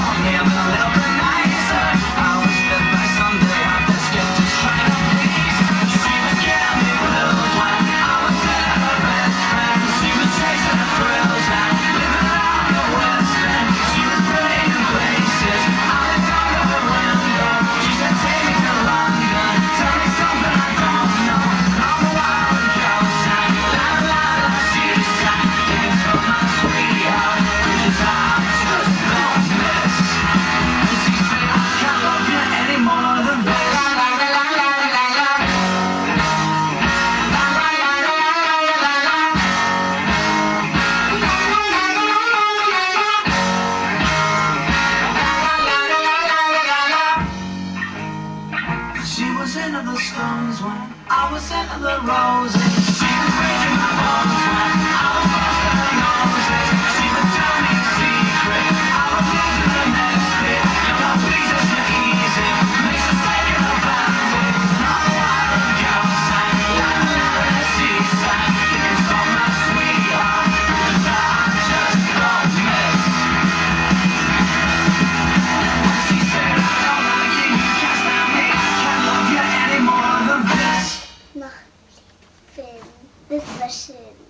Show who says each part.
Speaker 1: Yeah. was into the stones when I was into the roses. This machine.